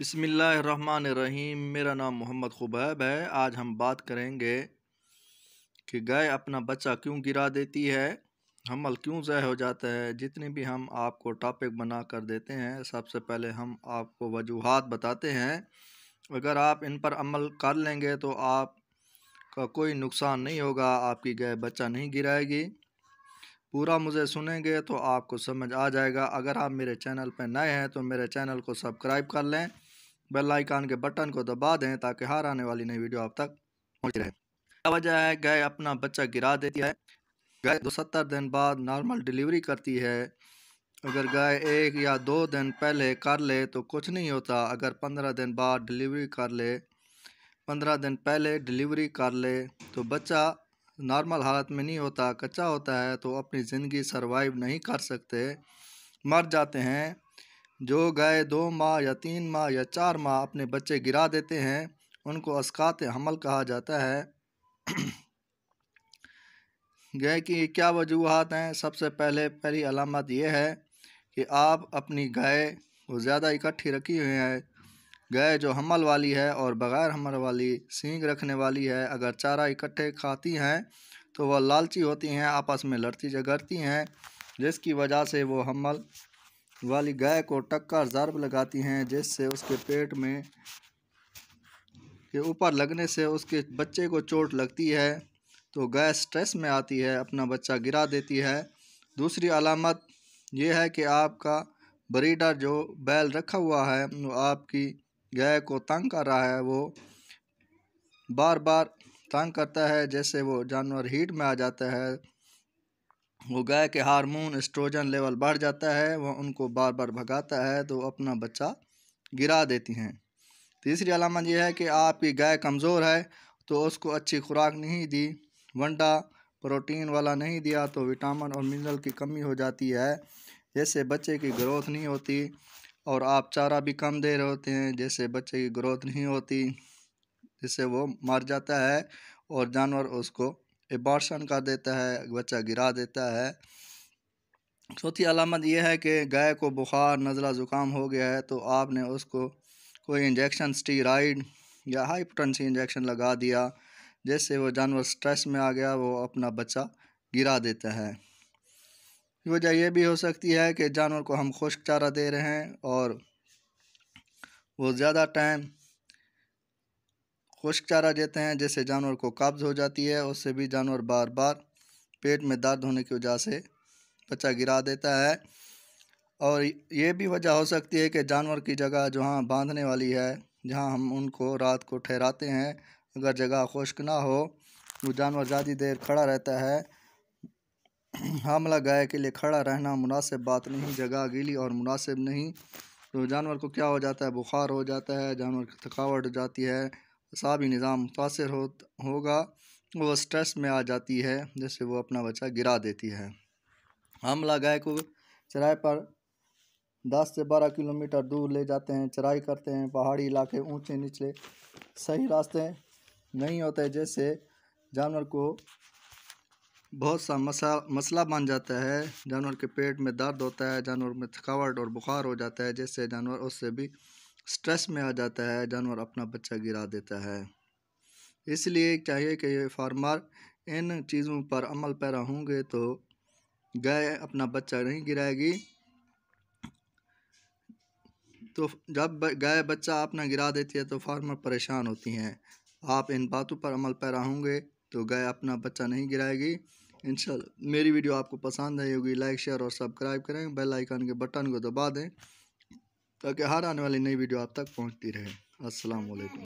बिसमीम मेरा नाम मोहम्मद खुबैब है। आज हम बात करेंगे कि गाय अपना बच्चा क्यों गिरा देती है, हमल क्यों ज़ाय हो जाता है, जितनी भी हम आपको टॉपिक बना कर देते हैं, सबसे पहले हम आपको वजूहत बताते हैं। अगर आप इन पर अमल कर लेंगे तो आपका कोई नुकसान नहीं होगा, आपकी गाय बच्चा नहीं गिराएगी। पूरा मुझे सुनेंगे तो आपको समझ आ जाएगा। अगर आप मेरे चैनल पर नए हैं तो मेरे चैनल को सब्सक्राइब कर लें। बेल आइकान के बटन को दबा दें ताकि हर आने वाली नई वीडियो आप तक पहुँच रहे। क्या वजह है? गाय अपना बच्चा गिरा देती है। गाय दो सत्तर दिन बाद नॉर्मल डिलीवरी करती है। अगर गाय एक या दो दिन पहले कर ले तो कुछ नहीं होता। अगर पंद्रह दिन बाद डिलीवरी कर ले, पंद्रह दिन पहले डिलीवरी कर ले तो बच्चा नॉर्मल हालत में नहीं होता, कच्चा होता है तो अपनी ज़िंदगी सरवाइव नहीं कर सकते। मर जाते हैं। जो गाय दो माह या तीन माह या चार माह अपने बच्चे गिरा देते हैं, उनको अस्कात हमल कहा जाता है। गाय की क्या वजूहत हैं? सबसे पहले, पहली अलामत यह है कि आप अपनी गाय को ज़्यादा इकट्ठी रखी हुई है। गाय जो हमल वाली है और बग़ैर हमल वाली सींग रखने वाली है, अगर चारा इकट्ठे खाती हैं तो वह लालची होती हैं, आपस में लड़ती झगड़ती हैं, जिसकी वजह से वो हमल वाली गाय को टक्कर ज़रब लगाती हैं, जिससे उसके पेट में के ऊपर लगने से उसके बच्चे को चोट लगती है। तो गाय स्ट्रेस में आती है, अपना बच्चा गिरा देती है। दूसरी अलामत यह है कि आपका ब्रीडर जो बैल रखा हुआ है, वो आपकी गाय को तंग कर रहा है। वो बार बार तंग करता है, जैसे वो जानवर हीट में आ जाता है। वो गाय के हार्मोन एस्ट्रोजन लेवल बढ़ जाता है, वह उनको बार बार भगाता है तो अपना बच्चा गिरा देती हैं। तीसरी अलामत यह है कि आपकी गाय कमज़ोर है तो उसको अच्छी खुराक नहीं दी, वंडा प्रोटीन वाला नहीं दिया तो विटामिन और मिनरल की कमी हो जाती है जैसे बच्चे की ग्रोथ नहीं होती और आप चारा भी कम दे रहे होते हैं जैसे बच्चे की ग्रोथ नहीं होती, जिससे वो मर जाता है और जानवर उसको एबॉर्शन कर देता है, बच्चा गिरा देता है। चौथी अलामत यह है कि गाय को बुखार, नज़ला, ज़ुकाम हो गया है तो आपने उसको कोई इंजेक्शन, स्टीराइड या हाई पोटेंसी इंजेक्शन लगा दिया जैसे वो जानवर स्ट्रेस में आ गया, वो अपना बच्चा गिरा देता है। वजह यह भी हो सकती है कि जानवर को हम खुश्क चारा दे रहे हैं और वो ज़्यादा टाइम खुश्क चारा देते हैं जिससे जानवर को कब्ज़ हो जाती है, उससे भी जानवर बार बार पेट में दर्द होने की वजह से बच्चा गिरा देता है। और ये भी वजह हो सकती है कि जानवर की जगह जहाँ बांधने वाली है, जहाँ हम उनको रात को ठहराते हैं, अगर जगह खुश्क ना हो, वो जानवर ज़्यादा देर खड़ा रहता है। हमला गाय के लिए खड़ा रहना मुनासिब बात नहीं, जगह गीली और मुनासिब नहीं। तो जानवर को क्या हो जाता है? बुखार हो जाता है, जानवर की थकावट हो जाती है असाबी निज़ाम मुतासर हो, होगा वो स्ट्रेस में आ जाती है, जिससे वो अपना बच्चा गिरा देती है। हमला गाय को चराई पर दस से बारह किलोमीटर दूर ले जाते हैं, चराई करते हैं, पहाड़ी इलाके ऊँचे निचले सही रास्ते नहीं होते जैसे जानवर को बहुत सा मसा, मसला बन जाता है। जानवर के पेट में दर्द होता है, जानवर में थकावट और बुखार हो जाता है, जिससे जानवर उससे भी स्ट्रेस में आ जाता है, जानवर अपना बच्चा गिरा देता है। इसलिए चाहिए कि फार्मर इन चीज़ों पर अमल पैरा होंगे तो गाय अपना बच्चा नहीं गिराएगी। तो जब गाय बच्चा अपना गिरा देती है तो फार्मर परेशान होती हैं। आप इन बातों पर अमल पैरा होंगे तो गाय अपना बच्चा नहीं गिराएगी। इंशाल्लाह, मेरी वीडियो आपको पसंद आई होगी, लाइक, शेयर और सब्सक्राइब करें। बेल आइकन के बटन को दबा दें। ताकि हर आने वाली नई वीडियो आप तक पहुँचती रहे। अस्सलाम वालेकुम